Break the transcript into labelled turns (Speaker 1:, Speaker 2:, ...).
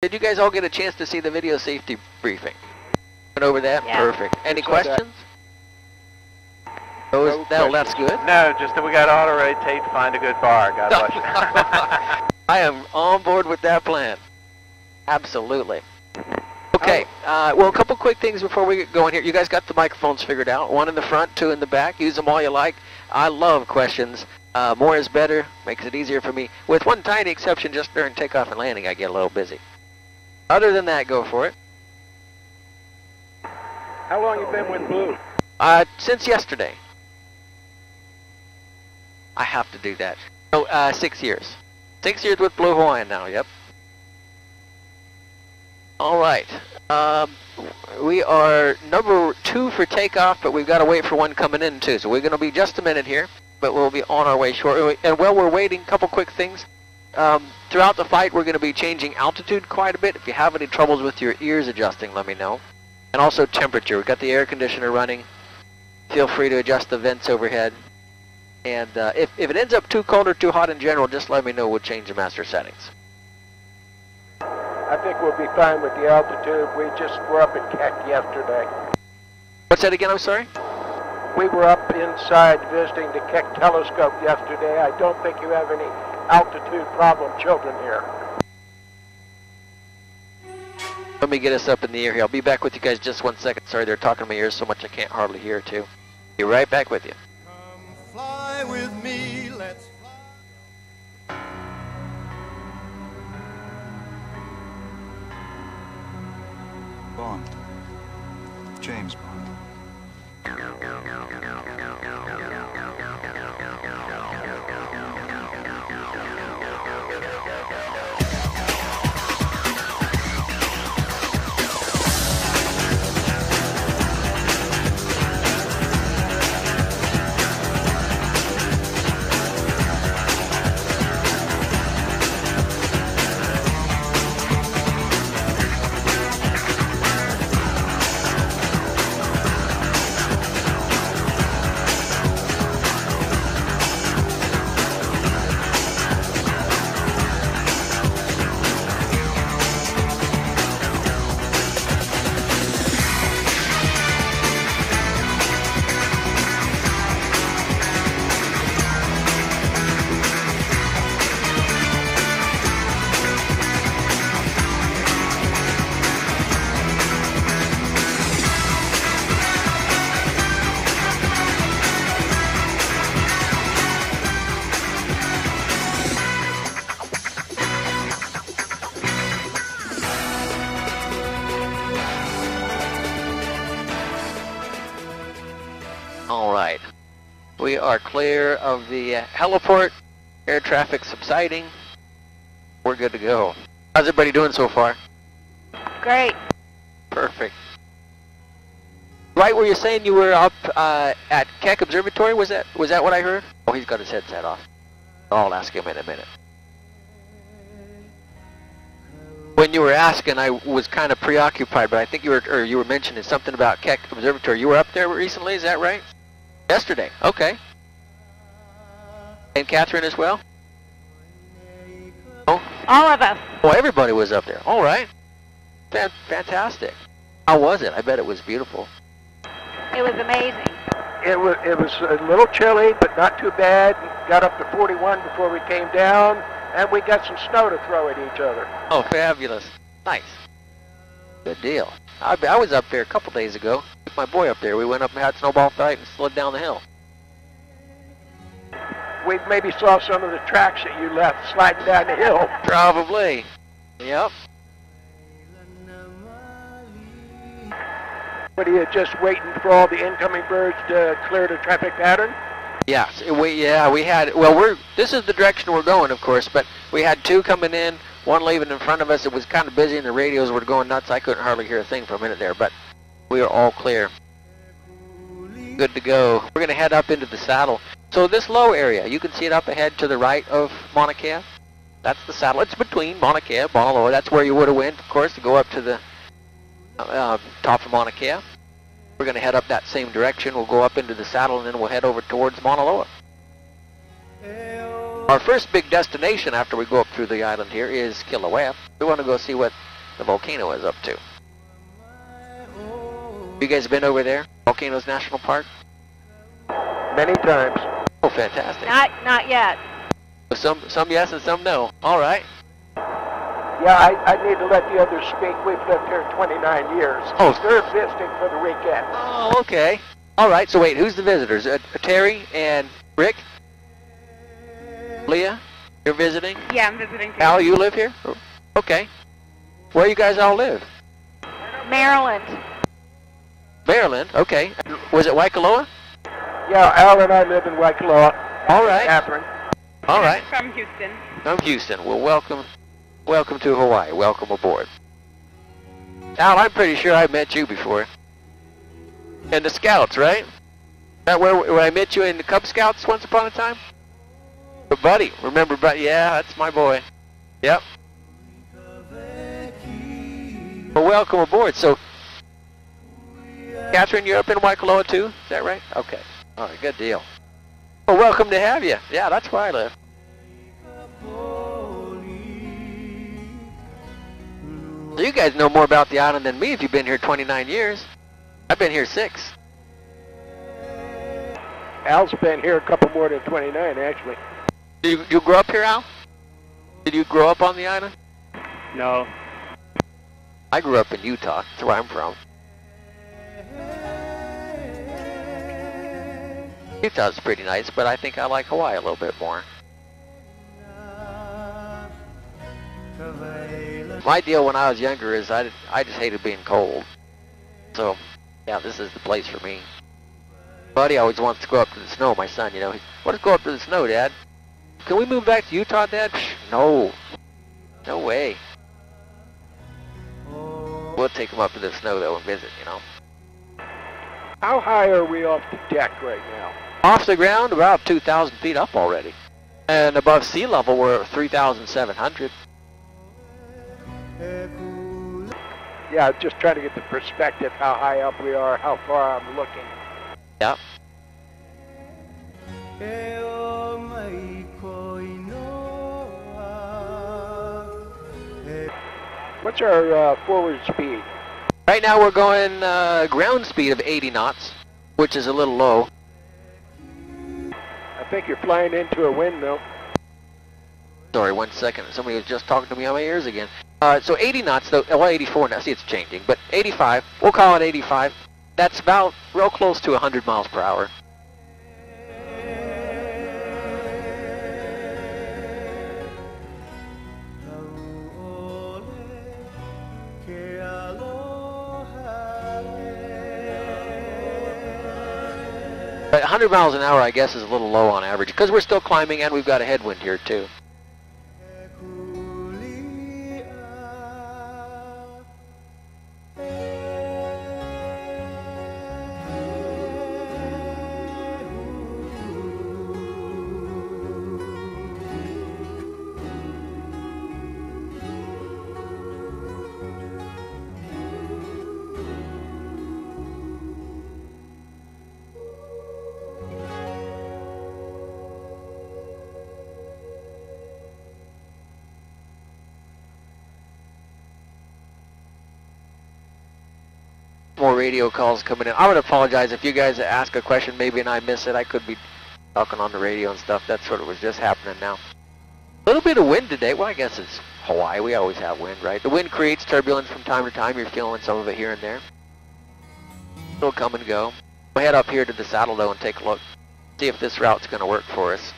Speaker 1: Did you guys all get a chance to see the video safety briefing? Went over that?
Speaker 2: Yeah.
Speaker 1: Perfect. Any
Speaker 3: saw that.
Speaker 1: questions? Those,
Speaker 3: No
Speaker 1: that, that's good.
Speaker 4: No, just that we got auto rotate to find a good bar. God bless you.
Speaker 1: I am on board with that plan. Absolutely. Okay, uh, well, a couple quick things before we get going here. You guys got the microphones figured out. One in the front, two in the back. Use them all you like. I love questions. Uh, more is better. Makes it easier for me. With one tiny exception, just during takeoff and landing, I get a little busy. Other than that, go for it.
Speaker 3: How long you been with Blue?
Speaker 1: Uh, since yesterday. I have to do that. Oh, uh, six years. Six years with Blue Hawaiian now, yep. All right. Um, we are number two for takeoff, but we've got to wait for one coming in too. So we're going to be just a minute here, but we'll be on our way shortly. And while we're waiting, a couple quick things. Um, throughout the fight, we're going to be changing altitude quite a bit. If you have any troubles with your ears adjusting, let me know. And also temperature. We've got the air conditioner running. Feel free to adjust the vents overhead. And uh, if, if it ends up too cold or too hot in general, just let me know. We'll change the master settings.
Speaker 3: I think we'll be fine with the altitude. We just were up in Keck yesterday.
Speaker 1: What's that again? I'm sorry?
Speaker 3: We were up inside visiting the Keck telescope yesterday. I don't think you have any altitude problem children here.
Speaker 1: Let me get us up in the air here. I'll be back with you guys just one second. Sorry, they're talking to my ears so much I can't hardly hear too. Be right back with you.
Speaker 5: Come fly with me, let's fly.
Speaker 6: Bond. James Bond.
Speaker 1: We are clear of the heliport. Air traffic subsiding. We're good to go. How's everybody doing so far?
Speaker 2: Great.
Speaker 1: Perfect. Right where you're saying you were up uh, at Keck Observatory, was that was that what I heard? Oh, he's got his headset off. I'll ask him in a minute. When you were asking, I was kind of preoccupied, but I think you were or you were mentioning something about Keck Observatory. You were up there recently, is that right? Yesterday. Okay. And Catherine as well. Oh,
Speaker 2: All of us.
Speaker 1: well, everybody was up there. All right. Fan- fantastic. How was it? I bet it was beautiful.
Speaker 2: It was amazing.
Speaker 3: It was it was a little chilly, but not too bad. Got up to 41 before we came down, and we got some snow to throw at each other.
Speaker 1: Oh, fabulous. Nice. Good deal. I, I was up there a couple days ago. Took my boy up there. We went up and had snowball fight and slid down the hill.
Speaker 3: We maybe saw some of the tracks that you left sliding down the hill.
Speaker 1: Probably. Yep.
Speaker 3: What are you just waiting for all the incoming birds to clear the traffic pattern?
Speaker 1: Yes. We yeah we had well we're this is the direction we're going of course but we had two coming in one leaving in front of us it was kind of busy and the radios were going nuts. I couldn't hardly hear a thing for a minute there but we are all clear. Good to go. We're gonna head up into the saddle. So this low area you can see it up ahead to the right of Mauna Kea that's the saddle. It's between Mauna Kea and Mauna Loa that's where you would have went of course to go up to the uh, top of Mauna Kea we're going to head up that same direction. We'll go up into the saddle and then we'll head over towards Mauna Loa. Our first big destination after we go up through the island here is Kilauea. We want to go see what the volcano is up to. You guys been over there? Volcanoes National Park?
Speaker 3: Many times.
Speaker 1: Oh, fantastic.
Speaker 2: Not, not yet.
Speaker 1: Some, some yes and some no. All right.
Speaker 3: Yeah, I, I need to let the others speak. We've lived here 29 years.
Speaker 1: Oh.
Speaker 3: They're visiting for the weekend.
Speaker 1: Oh, okay. All right. So wait, who's the visitors? Uh, Terry and Rick? Leah, you're visiting.
Speaker 2: Yeah, I'm visiting too.
Speaker 1: Al, you live here? Okay. Where you guys all live?
Speaker 2: Maryland.
Speaker 1: Maryland. Okay. Was it Waikoloa?
Speaker 3: Yeah, Al and I live in Waikoloa.
Speaker 1: All right.
Speaker 3: Catherine.
Speaker 1: All right.
Speaker 2: From Houston.
Speaker 1: I'm Houston. Well, welcome, welcome to Hawaii. Welcome aboard. Al, I'm pretty sure I've met you before. And the Scouts, right? That where, where I met you in the Cub Scouts once upon a time? But buddy, remember, but yeah, that's my boy. Yep. Well, welcome aboard. So, Catherine, you're up in Waikoloa too? Is that right? Okay. All right, good deal. Well, welcome to have you. Yeah, that's where I live. You guys know more about the island than me if you've been here 29 years. I've been here six.
Speaker 3: Al's been here a couple more than 29, actually.
Speaker 1: Did you, you grow up here, Al? Did you grow up on the island?
Speaker 4: No.
Speaker 1: I grew up in Utah. That's where I'm from. Utah's pretty nice, but I think I like Hawaii a little bit more. My deal when I was younger is I, I just hated being cold. So, yeah, this is the place for me. Buddy always wants to go up to the snow, my son, you know. He, what is go up to the snow, Dad? Can we move back to Utah, Dad? No. No way. We'll take him up to the snow, though, and visit, you know.
Speaker 3: How high are we off the deck right now?
Speaker 1: Off the ground, about 2,000 feet up already. And above sea level, we're 3,700.
Speaker 3: Yeah, just trying to get the perspective how high up we are, how far I'm looking.
Speaker 1: Yep.
Speaker 3: What's our uh, forward speed?
Speaker 1: Right now we're going uh, ground speed of 80 knots, which is a little low.
Speaker 3: I think you're flying into a windmill.
Speaker 1: Sorry, one second. Somebody was just talking to me on my ears again. Uh, so 80 knots, though, well, 84 now. See, it's changing, but 85. We'll call it 85. That's about real close to 100 miles per hour. 100 miles an hour, I guess, is a little low on average because we're still climbing and we've got a headwind here too. More radio calls coming in. I would apologize if you guys ask a question maybe and I miss it. I could be talking on the radio and stuff. That's what was just happening now. A little bit of wind today. Well, I guess it's Hawaii. We always have wind, right? The wind creates turbulence from time to time. You're feeling some of it here and there. It'll come and go. We'll head up here to the saddle though and take a look. See if this route's going to work for us.